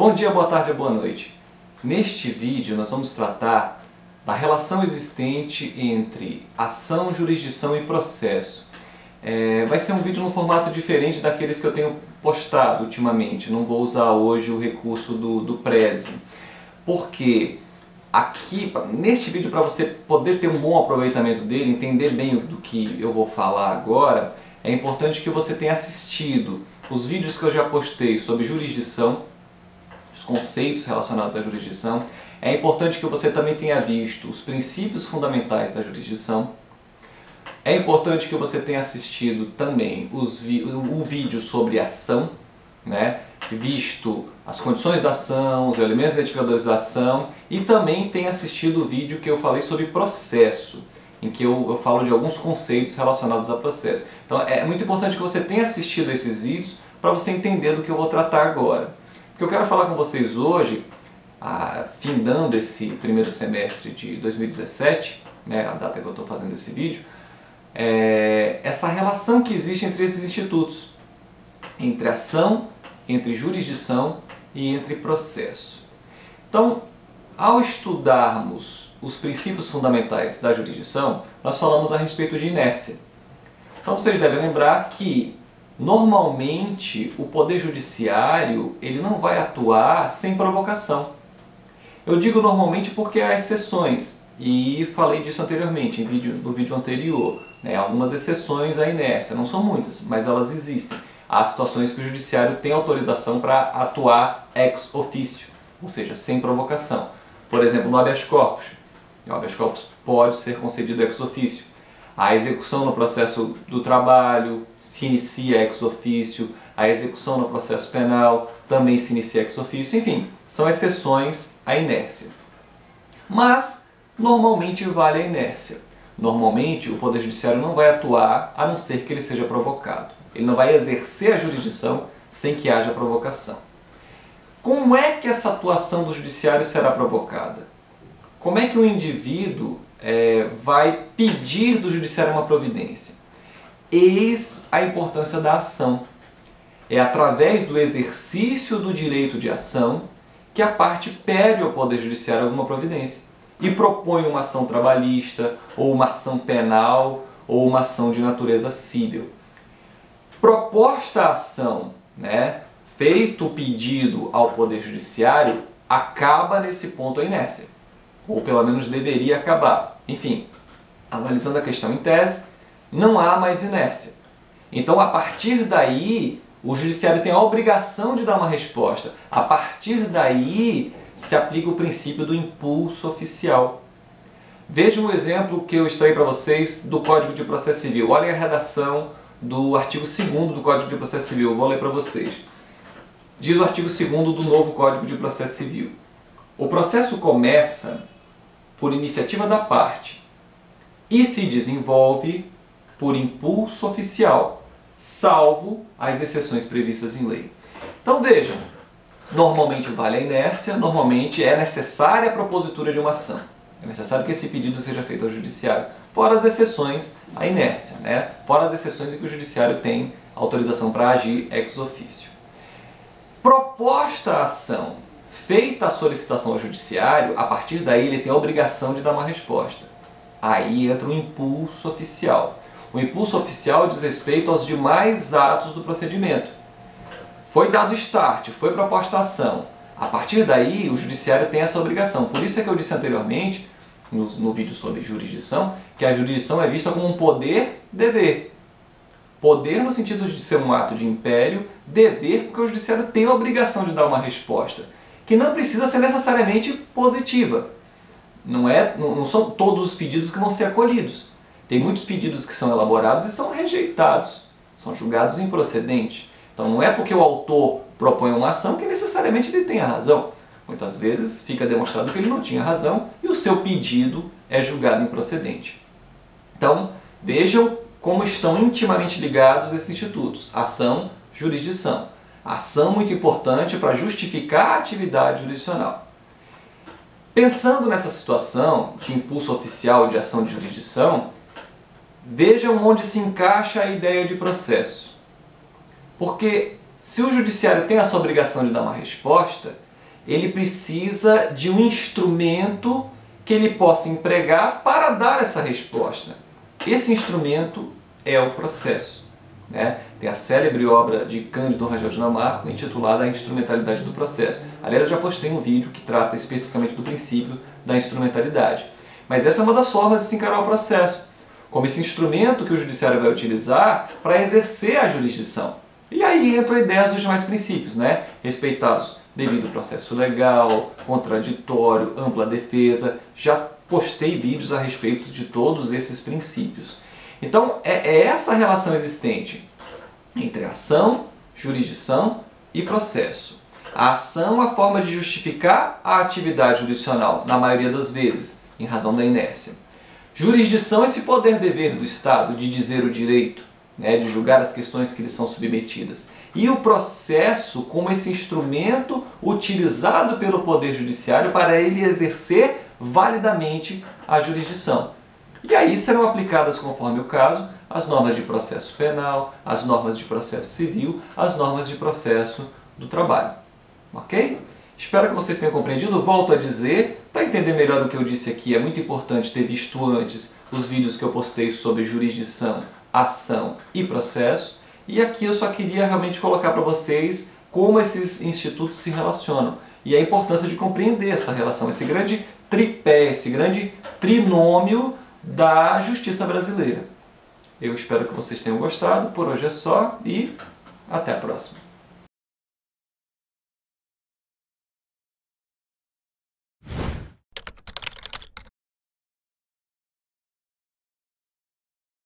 Bom dia, boa tarde, boa noite. Neste vídeo nós vamos tratar da relação existente entre ação, jurisdição e processo. É, vai ser um vídeo num formato diferente daqueles que eu tenho postado ultimamente. Não vou usar hoje o recurso do, do Prezi. Porque aqui, neste vídeo, para você poder ter um bom aproveitamento dele, entender bem do que eu vou falar agora, é importante que você tenha assistido os vídeos que eu já postei sobre jurisdição, os conceitos relacionados à jurisdição. É importante que você também tenha visto os princípios fundamentais da jurisdição. É importante que você tenha assistido também os o vídeo sobre ação, né? visto as condições da ação, os elementos identificadores da ação e também tenha assistido o vídeo que eu falei sobre processo, em que eu, eu falo de alguns conceitos relacionados a processo. Então é muito importante que você tenha assistido esses vídeos para você entender do que eu vou tratar agora que eu quero falar com vocês hoje, ah, findando esse primeiro semestre de 2017, né, a data que eu estou fazendo esse vídeo, é essa relação que existe entre esses institutos, entre ação, entre jurisdição e entre processo. Então, ao estudarmos os princípios fundamentais da jurisdição, nós falamos a respeito de inércia. Então vocês devem lembrar que Normalmente, o poder judiciário ele não vai atuar sem provocação. Eu digo normalmente porque há exceções, e falei disso anteriormente, vídeo, no vídeo anterior. Né? Algumas exceções à inércia, não são muitas, mas elas existem. Há situações que o judiciário tem autorização para atuar ex officio, ou seja, sem provocação. Por exemplo, no habeas corpus. O habeas corpus pode ser concedido ex officio. A execução no processo do trabalho se inicia ex officio, a execução no processo penal também se inicia ex officio, enfim, são exceções à inércia. Mas, normalmente vale a inércia. Normalmente, o Poder Judiciário não vai atuar a não ser que ele seja provocado. Ele não vai exercer a jurisdição sem que haja provocação. Como é que essa atuação do Judiciário será provocada? Como é que o indivíduo é, vai pedir do judiciário uma providência. Eis a importância da ação. É através do exercício do direito de ação que a parte pede ao Poder Judiciário alguma providência e propõe uma ação trabalhista, ou uma ação penal, ou uma ação de natureza civil. Proposta a ação, né, feito o pedido ao Poder Judiciário, acaba nesse ponto a inércia ou pelo menos deveria acabar. Enfim, analisando a questão em tese, não há mais inércia. Então, a partir daí, o judiciário tem a obrigação de dar uma resposta. A partir daí, se aplica o princípio do impulso oficial. Veja um exemplo que eu extraí para vocês do Código de Processo Civil. Olhem a redação do artigo 2 do Código de Processo Civil. Eu vou ler para vocês. Diz o artigo 2 do novo Código de Processo Civil. O processo começa por iniciativa da parte e se desenvolve por impulso oficial, salvo as exceções previstas em lei. Então vejam, normalmente vale a inércia, normalmente é necessária a propositura de uma ação. É necessário que esse pedido seja feito ao judiciário, fora as exceções à inércia, né? fora as exceções em que o judiciário tem autorização para agir ex officio. Proposta a ação Feita a solicitação ao judiciário, a partir daí ele tem a obrigação de dar uma resposta. Aí entra o impulso oficial. O impulso oficial diz respeito aos demais atos do procedimento. Foi dado start, foi proposta a ação. A partir daí, o judiciário tem essa obrigação. Por isso é que eu disse anteriormente, no, no vídeo sobre jurisdição, que a jurisdição é vista como um poder-dever. Poder no sentido de ser um ato de império, dever porque o judiciário tem a obrigação de dar uma resposta que não precisa ser necessariamente positiva. Não, é, não, não são todos os pedidos que vão ser acolhidos. Tem muitos pedidos que são elaborados e são rejeitados, são julgados improcedentes. Então não é porque o autor propõe uma ação que necessariamente ele tenha razão. Muitas vezes fica demonstrado que ele não tinha razão e o seu pedido é julgado improcedente. Então vejam como estão intimamente ligados esses institutos: ação, jurisdição. Ação muito importante para justificar a atividade jurisdicional. Pensando nessa situação de impulso oficial de ação de jurisdição, vejam onde se encaixa a ideia de processo. Porque se o judiciário tem essa obrigação de dar uma resposta, ele precisa de um instrumento que ele possa empregar para dar essa resposta. Esse instrumento é o processo. Né? Tem a célebre obra de Cândido Rangel Dinamarco intitulada A Instrumentalidade do Processo. Aliás, eu já postei um vídeo que trata especificamente do princípio da instrumentalidade. Mas essa é uma das formas de se encarar o processo, como esse instrumento que o judiciário vai utilizar para exercer a jurisdição. E aí entra a ideia dos demais princípios, né? respeitados devido processo legal, contraditório, ampla defesa. Já postei vídeos a respeito de todos esses princípios. Então é, é essa relação existente entre ação, jurisdição e processo. A ação é a forma de justificar a atividade jurisdicional, na maioria das vezes, em razão da inércia. Jurisdição é esse poder-dever do Estado de dizer o direito, né, de julgar as questões que lhe são submetidas. E o processo como esse instrumento utilizado pelo Poder Judiciário para ele exercer validamente a jurisdição. E aí serão aplicadas, conforme o caso, as normas de processo penal, as normas de processo civil, as normas de processo do trabalho. Ok? Espero que vocês tenham compreendido. Volto a dizer, para entender melhor o que eu disse aqui, é muito importante ter visto antes os vídeos que eu postei sobre jurisdição, ação e processo. E aqui eu só queria realmente colocar para vocês como esses institutos se relacionam e a importância de compreender essa relação, esse grande tripé, esse grande trinômio da justiça brasileira. Eu espero que vocês tenham gostado. Por hoje é só e até a próxima.